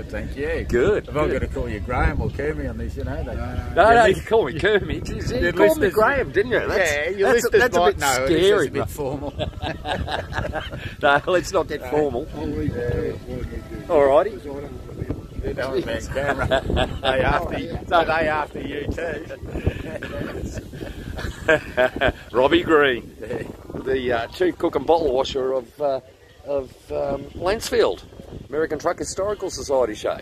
Good, thank you. Good. If I'm going to call you Graham or Kermie on this, you know. They, No, no, you call me Kermit. You your called me Graham, didn't you? That's, yeah, your that's, that's a bit know. scary. It's a bit formal. no, let's not get formal. I'll leave it to it while you do. All righty. Because I don't want to be- you know, man, camera. they after. So they after you too. Robbie Green, the uh, chief cook and bottle washer of uh, of um, Lancefield, American Truck Historical Society show.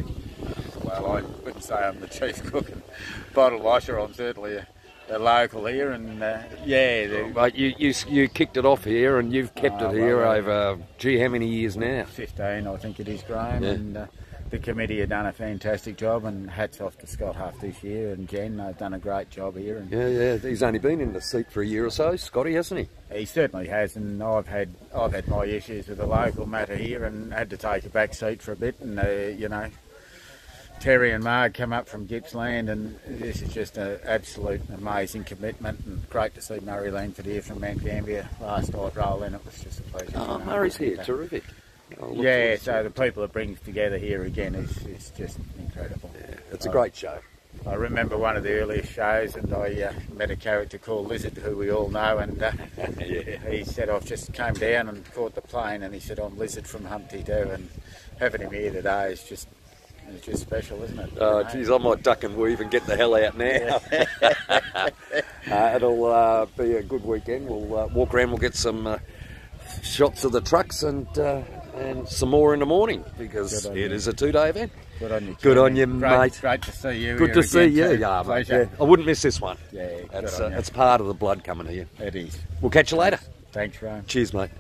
Well, I wouldn't say I'm the chief cook and bottle washer. I'm certainly a, a local here, and uh, yeah, the But you, you you kicked it off here, and you've kept Oh, it here well, over gee, how many years now? 15, I think it is, Graham, Yeah. and uh, the committee have done a fantastic job. And hats off to Scott Huff this year and Jen. They've done a great job here, and Yeah, yeah. He's only been in the seat for a year or so, Scotty, hasn't he? he certainly has. And I've had I've had my issues with the local matter here, and had to take a back seat for a bit. And uh, you know, Terry and Marg come up from Gippsland, and this is just an absolute amazing commitment. And great to see Murray Langford here from Mount Gambier last night roll in. It was just a pleasure. Oh. Murray's here. Terrific. Yeah, so the people it brings together here again is, is just incredible. it's a great show. I remember one of the earliest shows, and I uh, met a character called Lizard, who we all know, and uh, he said, "I've just came down and caught the plane," and he said, "I'm Lizard from Humpty Doo," and having him here today is just it's just special, isn't it? Oh, You know? geez, I might duck and weave and get the hell out now. uh, it'll uh, be a good weekend. We'll uh, walk around. We'll get some uh, shots of the trucks and uh, and some more in the morning because Good on it you. is a two-day event. Good on you. Good on you, great, mate. Great to see you. Good to see you. too. Yeah, mate. Pleasure. Yeah, I wouldn't miss this one. Yeah, good That's on uh, you. that's part of the blood coming here. It is. We'll catch you later. Thanks, Ryan. Cheers, mate.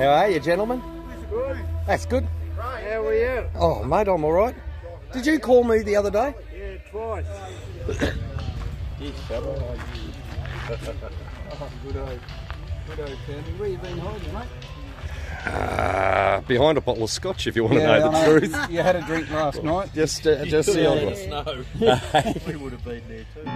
How are you, gentlemen? That's good. Right. How are you? Oh, mate, I'm all right. Did you call me the other day? Yeah, twice. oh, good old, good old Sandy. Where you been hiding, mate? Uh, behind a bottle of scotch, if you want to know the truth. You had a drink last night. Just, uh, just the odd one. Snow. we would have been there too.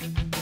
Bye.